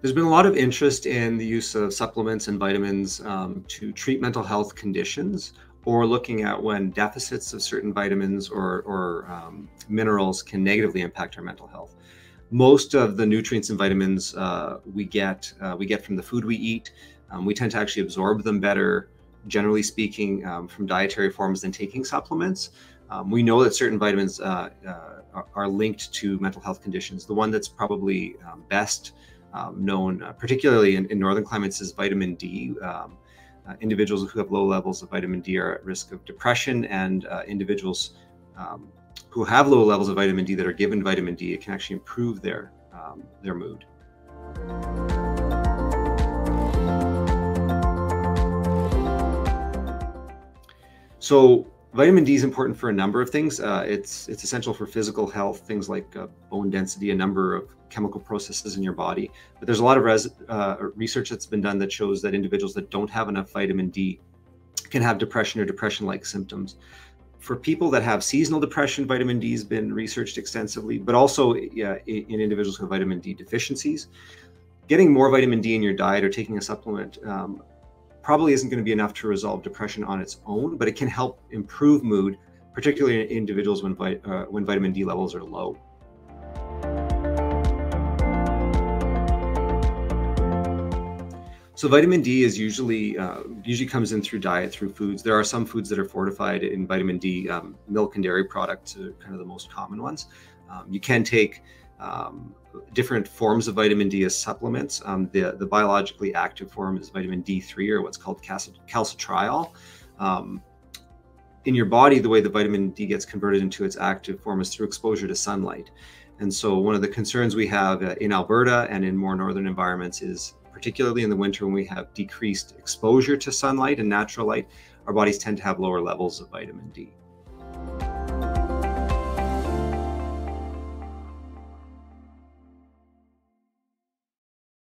There's been a lot of interest in the use of supplements and vitamins um, to treat mental health conditions or looking at when deficits of certain vitamins or, or um, minerals can negatively impact our mental health. Most of the nutrients and vitamins uh, we get uh, we get from the food we eat. Um, we tend to actually absorb them better, generally speaking, um, from dietary forms than taking supplements. Um, we know that certain vitamins uh, uh are, linked to mental health conditions. The one that's probably um, best um, known, uh, particularly in, in, northern climates, is vitamin D. Um, uh, individuals who have low levels of vitamin D are at risk of depression, and uh, individuals um, who have low levels of vitamin D that are given vitamin D, it can actually improve their um, their mood. So vitamin D is important for a number of things. Uh, it's it's essential for physical health, things like uh, bone density, a number of chemical processes in your body. But there's a lot of res, uh, research that's been done that shows that individuals that don't have enough vitamin D can have depression or depression-like symptoms. For people that have seasonal depression, vitamin D has been researched extensively, but also yeah, in, in individuals have vitamin D deficiencies. Getting more vitamin D in your diet or taking a supplement um, probably isn't going to be enough to resolve depression on its own, but it can help improve mood, particularly in individuals when, uh, when vitamin D levels are low. So vitamin D is usually uh, usually comes in through diet, through foods. There are some foods that are fortified in vitamin D. Um, milk and dairy products are kind of the most common ones. Um, you can take um, different forms of vitamin D as supplements. Um, the the biologically active form is vitamin D3 or what's called calcitriol. Um, in your body, the way the vitamin D gets converted into its active form is through exposure to sunlight. And so, one of the concerns we have uh, in Alberta and in more northern environments is particularly in the winter when we have decreased exposure to sunlight and natural light, our bodies tend to have lower levels of vitamin D.